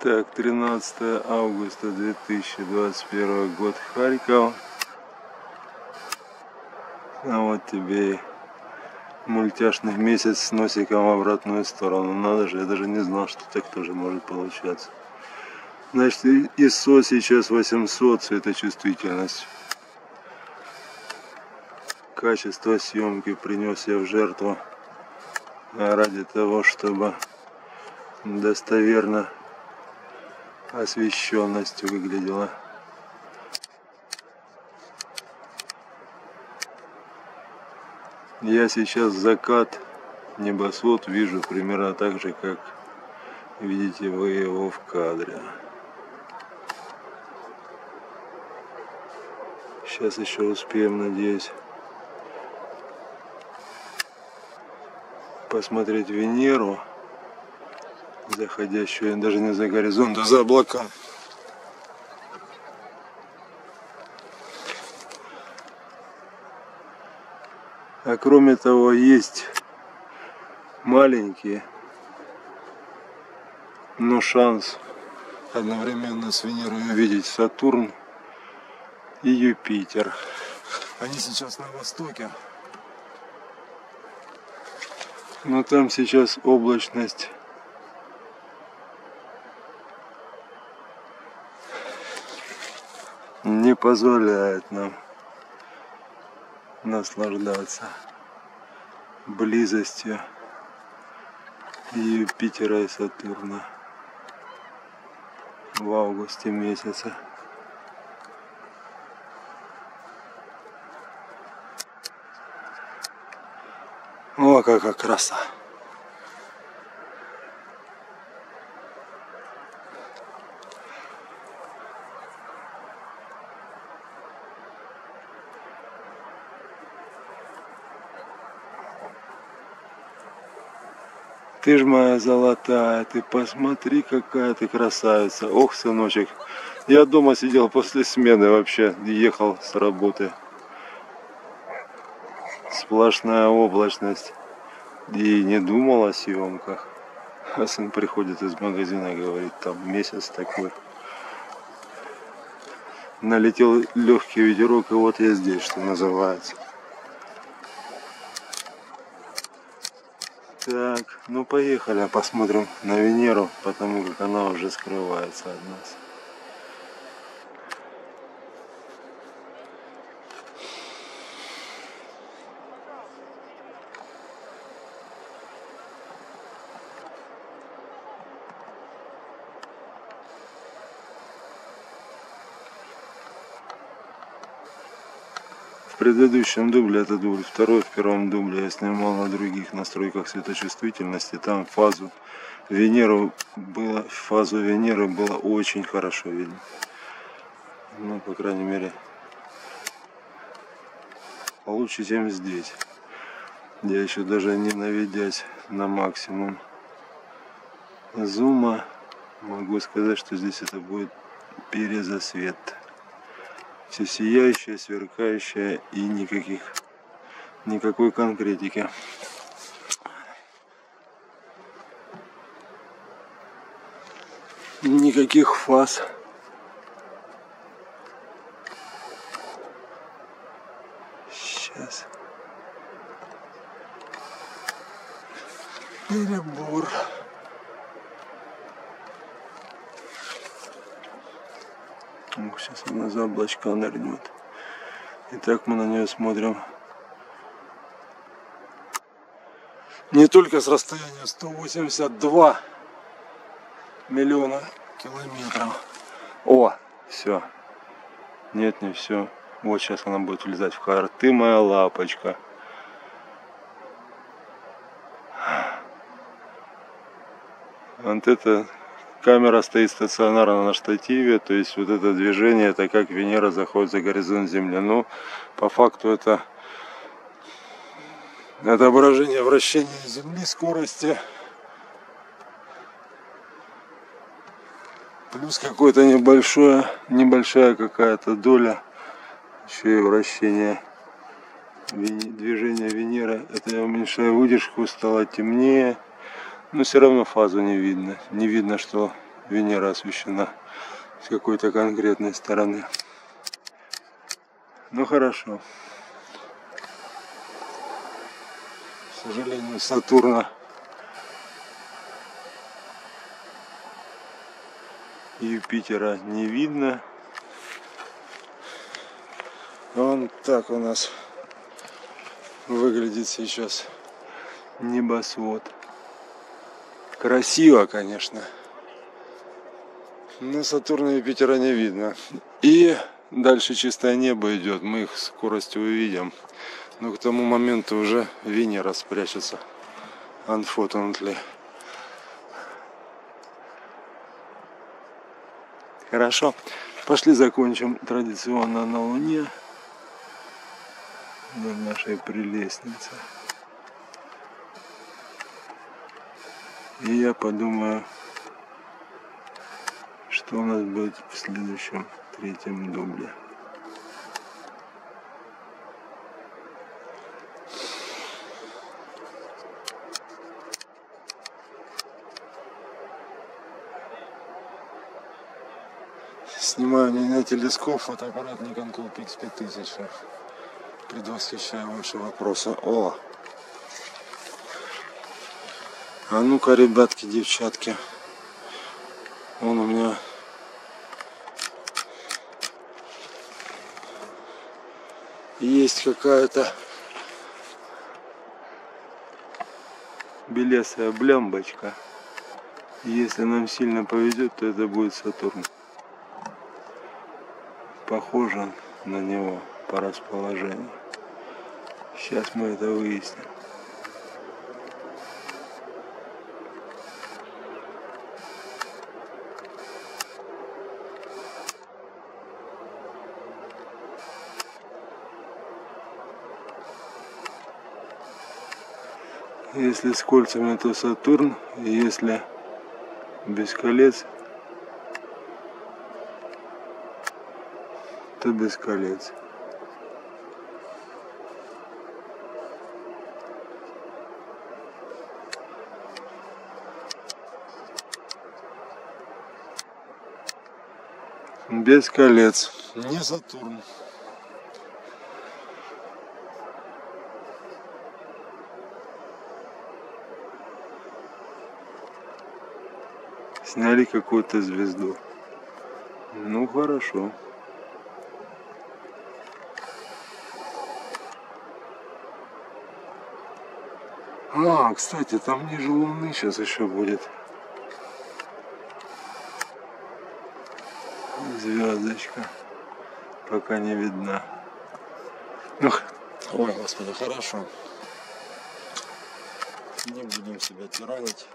Так, 13 августа 2021 год, Харьков. А вот тебе мультяшный месяц с носиком в обратную сторону. Надо же, я даже не знал, что так тоже может получаться. Значит, ISO сейчас 800, светочувствительность. Качество съемки принес я в жертву ради того, чтобы достоверно освещенность выглядела. Я сейчас закат, небосвод вижу примерно так же, как видите вы его в кадре. Сейчас еще успеем, надеюсь, посмотреть Венеру заходящую даже не за горизонт, а за облака. А кроме того, есть маленькие, но шанс одновременно с Венерой увидеть Сатурн и Юпитер. Они сейчас на востоке. Но там сейчас облачность не позволяет нам наслаждаться близостью Юпитера и Сатурна в августе месяце. О, какая краса! Ты ж моя золотая, ты посмотри, какая ты красавица. Ох, сыночек, я дома сидел после смены вообще, ехал с работы. Сплошная облачность. И не думал о съемках. А сын приходит из магазина говорит, там месяц такой. Налетел легкий ветерок, и вот я здесь, что называется. Так, ну поехали, посмотрим на Венеру, потому как она уже скрывается от нас. Предыдущем дубле, это дубль второй, в первом дубле я снимал на других настройках светочувствительности, там фазу Венеру было, фазу Венеры было очень хорошо видно. Ну, по крайней мере, лучше, чем здесь. Я еще даже не наведясь на максимум зума, могу сказать, что здесь это будет перезасвет все сияющее, сверкающее и никаких, никакой конкретики. Никаких фаз. Сейчас. Перебор. Ух, сейчас она за облачка нырнет. Итак, мы на нее смотрим не только с расстояния 182 миллиона километров. О, все. Нет, не все. Вот сейчас она будет влезать в кадр. Ты моя лапочка. Вот это камера стоит стационарно на штативе, то есть вот это движение, это как Венера заходит за горизонт Земли. Но по факту это отображение вращения Земли, скорости, плюс какое-то небольшое, небольшая какая-то доля еще и вращения движения Венеры. Это я уменьшаю выдержку, стало темнее. Но все равно фазу не видно. Не видно, что Венера освещена с какой-то конкретной стороны. Ну хорошо. К сожалению, Сатурна Юпитера не видно. Он так у нас выглядит сейчас небосвод. Красиво, конечно. Но Сатурна и Юпитера не видно. И дальше чистое небо идет. Мы их скоростью увидим. Но к тому моменту уже Венера спрячется. Unfortunately. Хорошо. Пошли закончим традиционно на Луне. На нашей прелестнице. И я подумаю, что у нас будет в следующем третьем дубле. Снимаю не на телескоп, фотоаппарат Nikon Coolpix 5000. Предвосхищаю ваши вопросы. О! А ну-ка, ребятки, девчатки. Он у меня есть какая-то белесая блямбочка. Если нам сильно повезет, то это будет Сатурн похоже на него по расположению. Сейчас мы это выясним. Если с кольцами, то Сатурн, если без колец, то без колец. Без колец. Не Сатурн. Сняли какую-то звезду. Ну хорошо. А, кстати, там ниже Луны сейчас еще будет. Звездочка. Пока не видна. Ну, ой, господи, хорошо. Не будем себя тиранить.